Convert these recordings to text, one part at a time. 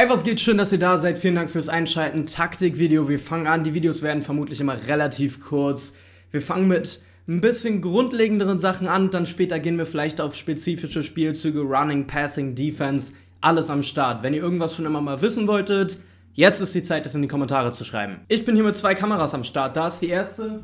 Ey, was geht? Schön, dass ihr da seid. Vielen Dank fürs Einschalten. Taktikvideo. Wir fangen an. Die Videos werden vermutlich immer relativ kurz. Wir fangen mit ein bisschen grundlegenderen Sachen an. Dann später gehen wir vielleicht auf spezifische Spielzüge, Running, Passing, Defense. Alles am Start. Wenn ihr irgendwas schon immer mal wissen wolltet, jetzt ist die Zeit, das in die Kommentare zu schreiben. Ich bin hier mit zwei Kameras am Start. Da ist die erste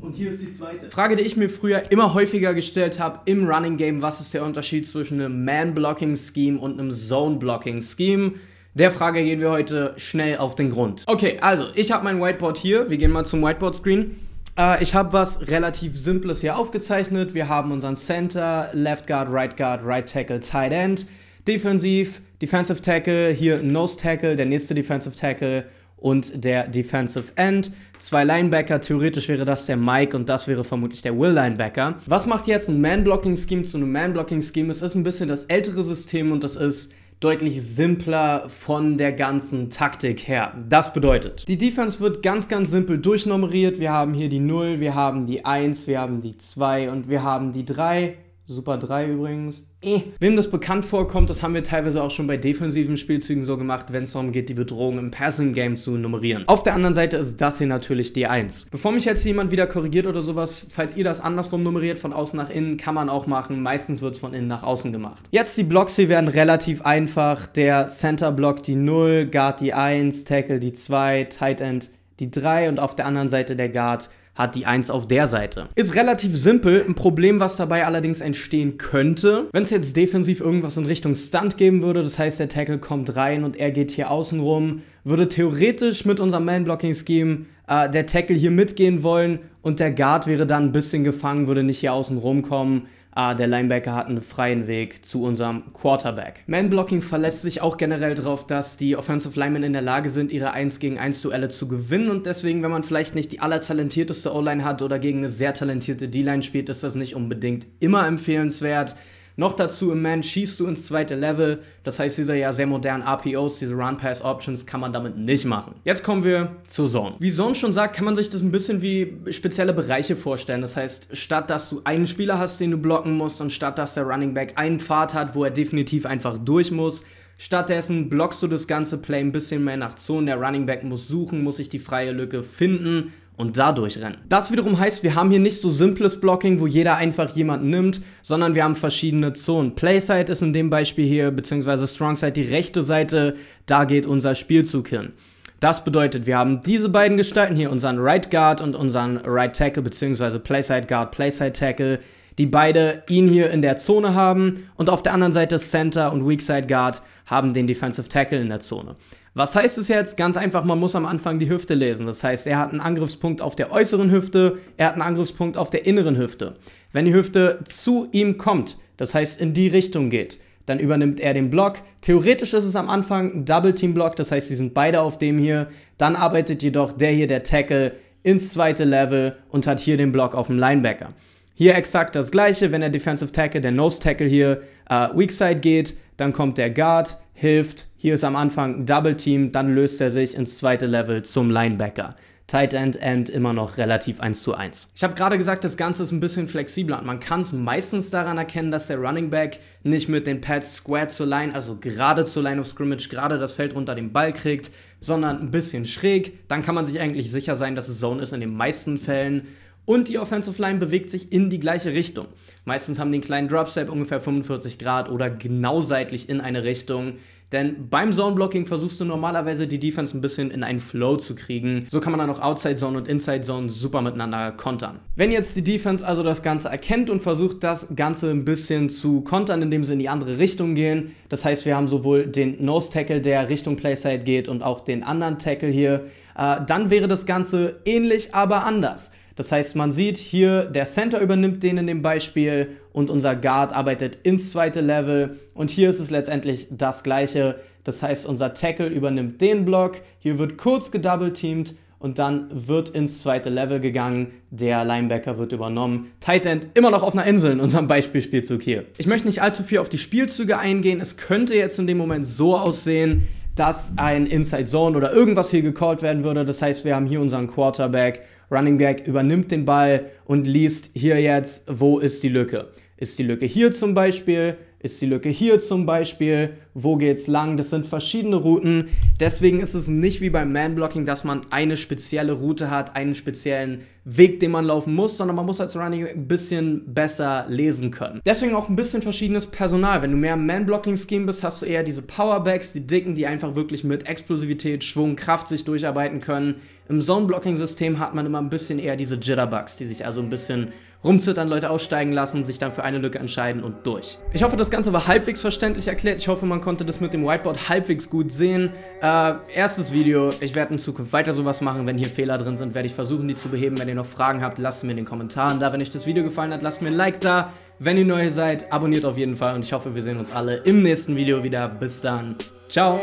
und hier ist die zweite. Frage, die ich mir früher immer häufiger gestellt habe im Running Game, was ist der Unterschied zwischen einem Man-Blocking-Scheme und einem Zone-Blocking-Scheme? Der Frage gehen wir heute schnell auf den Grund. Okay, also ich habe mein Whiteboard hier. Wir gehen mal zum Whiteboard-Screen. Äh, ich habe was relativ Simples hier aufgezeichnet. Wir haben unseren Center, Left Guard, Right Guard, Right Tackle, Tight End. Defensiv, Defensive Tackle, hier Nose Tackle, der nächste Defensive Tackle und der Defensive End. Zwei Linebacker, theoretisch wäre das der Mike und das wäre vermutlich der Will Linebacker. Was macht jetzt ein Man-Blocking-Scheme zu einem Man-Blocking-Scheme? Es ist ein bisschen das ältere System und das ist deutlich simpler von der ganzen Taktik her. Das bedeutet, die Defense wird ganz, ganz simpel durchnummeriert. Wir haben hier die 0, wir haben die 1, wir haben die 2 und wir haben die 3. Super 3 übrigens. Eh. Wem das bekannt vorkommt, das haben wir teilweise auch schon bei defensiven Spielzügen so gemacht, wenn es darum geht, die Bedrohung im Passing Game zu nummerieren. Auf der anderen Seite ist das hier natürlich die 1. Bevor mich jetzt jemand wieder korrigiert oder sowas, falls ihr das andersrum nummeriert, von außen nach innen, kann man auch machen. Meistens wird es von innen nach außen gemacht. Jetzt die Blocks hier werden relativ einfach. Der Center Block die 0, Guard die 1, Tackle die 2, Tight End die 3 und auf der anderen Seite der Guard hat die 1 auf der Seite. Ist relativ simpel, ein Problem, was dabei allerdings entstehen könnte, wenn es jetzt defensiv irgendwas in Richtung Stunt geben würde, das heißt der Tackle kommt rein und er geht hier außen rum, würde theoretisch mit unserem Man-Blocking-Scheme äh, der Tackle hier mitgehen wollen und der Guard wäre dann ein bisschen gefangen, würde nicht hier außen rumkommen Ah, der Linebacker hat einen freien Weg zu unserem Quarterback. Man-Blocking verlässt sich auch generell darauf, dass die Offensive Linemen in der Lage sind, ihre 1 gegen 1 Duelle zu gewinnen und deswegen, wenn man vielleicht nicht die allertalentierteste O-Line hat oder gegen eine sehr talentierte D-Line spielt, ist das nicht unbedingt immer empfehlenswert. Noch dazu im Man schießt du ins zweite Level. Das heißt, diese ja sehr modernen RPOs, diese Run-Pass-Options, kann man damit nicht machen. Jetzt kommen wir zur Zone. Wie Zone schon sagt, kann man sich das ein bisschen wie spezielle Bereiche vorstellen. Das heißt, statt dass du einen Spieler hast, den du blocken musst und statt dass der Running Back einen Pfad hat, wo er definitiv einfach durch muss, Stattdessen blockst du das ganze Play ein bisschen mehr nach Zone. Der Running Back muss suchen, muss sich die freie Lücke finden und dadurch rennen. Das wiederum heißt, wir haben hier nicht so simples Blocking, wo jeder einfach jemanden nimmt, sondern wir haben verschiedene Zonen. Playside ist in dem Beispiel hier, beziehungsweise Strongside die rechte Seite, da geht unser Spielzug hin. Das bedeutet, wir haben diese beiden Gestalten hier, unseren Right Guard und unseren Right Tackle, beziehungsweise Playside Guard, Playside Tackle, die beide ihn hier in der Zone haben und auf der anderen Seite Center und Weakside Guard haben den Defensive Tackle in der Zone. Was heißt es jetzt? Ganz einfach, man muss am Anfang die Hüfte lesen. Das heißt, er hat einen Angriffspunkt auf der äußeren Hüfte, er hat einen Angriffspunkt auf der inneren Hüfte. Wenn die Hüfte zu ihm kommt, das heißt in die Richtung geht, dann übernimmt er den Block. Theoretisch ist es am Anfang ein Double Team Block, das heißt, sie sind beide auf dem hier. Dann arbeitet jedoch der hier, der Tackle, ins zweite Level und hat hier den Block auf dem Linebacker. Hier exakt das gleiche, wenn der Defensive Tackle, der Nose Tackle hier äh, Weak Side geht, dann kommt der Guard, hilft. Hier ist am Anfang Double Team, dann löst er sich ins zweite Level zum Linebacker. Tight End End immer noch relativ 1 zu 1. Ich habe gerade gesagt, das Ganze ist ein bisschen flexibler und man kann es meistens daran erkennen, dass der Running Back nicht mit den Pads square zur Line, also gerade zur Line of Scrimmage, gerade das Feld runter den Ball kriegt, sondern ein bisschen schräg. Dann kann man sich eigentlich sicher sein, dass es Zone ist in den meisten Fällen. Und die Offensive Line bewegt sich in die gleiche Richtung. Meistens haben die einen kleinen Drop Step, ungefähr 45 Grad oder genau seitlich in eine Richtung. Denn beim Zone-Blocking versuchst du normalerweise die Defense ein bisschen in einen Flow zu kriegen. So kann man dann auch Outside-Zone und Inside-Zone super miteinander kontern. Wenn jetzt die Defense also das Ganze erkennt und versucht, das Ganze ein bisschen zu kontern, indem sie in die andere Richtung gehen, das heißt, wir haben sowohl den Nose-Tackle, der Richtung Playside geht und auch den anderen Tackle hier, äh, dann wäre das Ganze ähnlich, aber anders. Das heißt, man sieht hier, der Center übernimmt den in dem Beispiel und unser Guard arbeitet ins zweite Level. Und hier ist es letztendlich das gleiche. Das heißt, unser Tackle übernimmt den Block, hier wird kurz gedouble-teamed und dann wird ins zweite Level gegangen. Der Linebacker wird übernommen. Tight End immer noch auf einer Insel in unserem Beispielspielzug hier. Ich möchte nicht allzu viel auf die Spielzüge eingehen. Es könnte jetzt in dem Moment so aussehen, dass ein Inside Zone oder irgendwas hier gecallt werden würde. Das heißt, wir haben hier unseren Quarterback Running Back übernimmt den Ball und liest hier jetzt, wo ist die Lücke. Ist die Lücke hier zum Beispiel? Ist die Lücke hier zum Beispiel, wo geht's lang, das sind verschiedene Routen. Deswegen ist es nicht wie beim Man-Blocking, dass man eine spezielle Route hat, einen speziellen Weg, den man laufen muss, sondern man muss als Running ein bisschen besser lesen können. Deswegen auch ein bisschen verschiedenes Personal. Wenn du mehr Man-Blocking-Scheme bist, hast du eher diese Powerbacks, die dicken, die einfach wirklich mit Explosivität, Schwung, Kraft sich durcharbeiten können. Im Zone-Blocking-System hat man immer ein bisschen eher diese Jitterbugs, die sich also ein bisschen rumzittern, Leute aussteigen lassen, sich dann für eine Lücke entscheiden und durch. Ich hoffe, das Ganze war halbwegs verständlich erklärt. Ich hoffe, man konnte das mit dem Whiteboard halbwegs gut sehen. Äh, erstes Video. Ich werde in Zukunft weiter sowas machen. Wenn hier Fehler drin sind, werde ich versuchen, die zu beheben. Wenn ihr noch Fragen habt, lasst mir in den Kommentaren da. Wenn euch das Video gefallen hat, lasst mir ein Like da. Wenn ihr neu seid, abonniert auf jeden Fall und ich hoffe, wir sehen uns alle im nächsten Video wieder. Bis dann. Ciao.